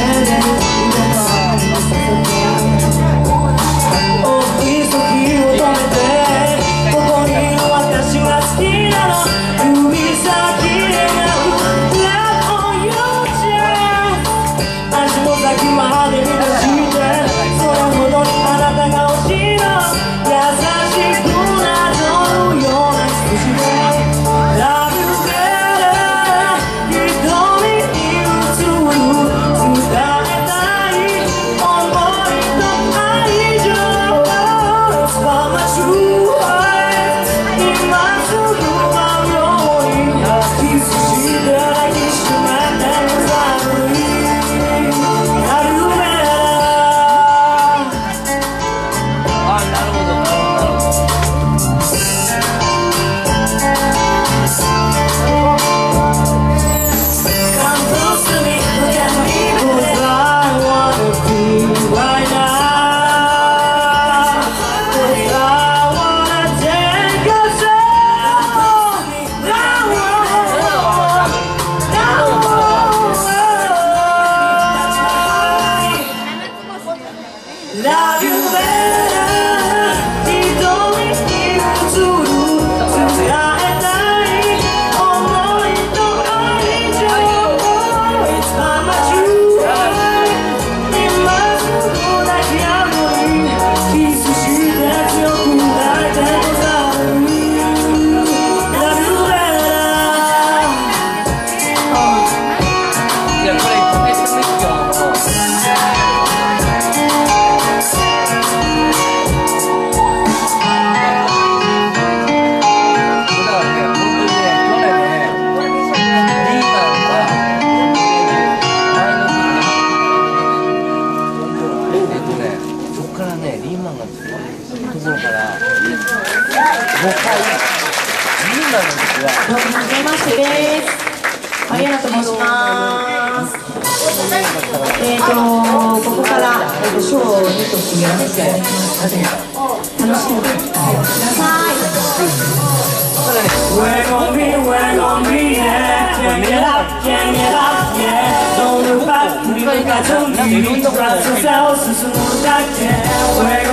and ところから5回、みんなの時は。どうも、はじめましてです。マリアナと申します。えっ、ー、と、ここから、えと、ショーを見としてやらせていた、楽しんでください。We're gonna be, we're gonna be, yeah, get up, get up. りがとういろんなことを進むだけ We're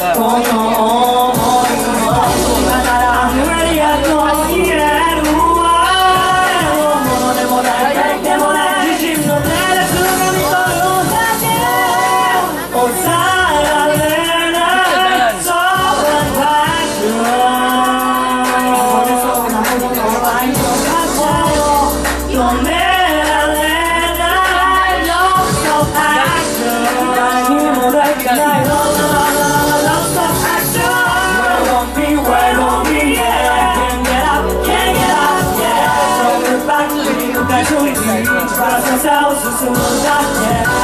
里。Oh, no. いいい alcançar o seu andar.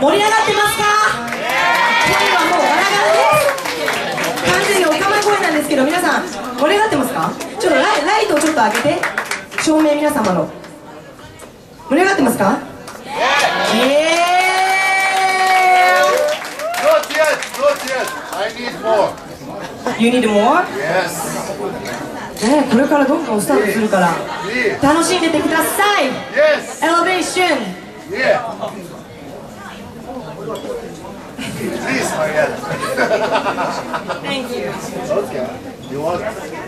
上がってますか？声はもうガラガラです完全におかま声なんですけど皆さん盛り上がってますか？ちょっとライライトをちょっと上げて照明皆様の盛り上がってますか？え Not yet, not yet. I need more. ー You need more? Yes. ねこれからどんどんスタートするから.楽しんでてください Yes. エレベーション Yeah. Please, Mariana. Thank you Okay. You want?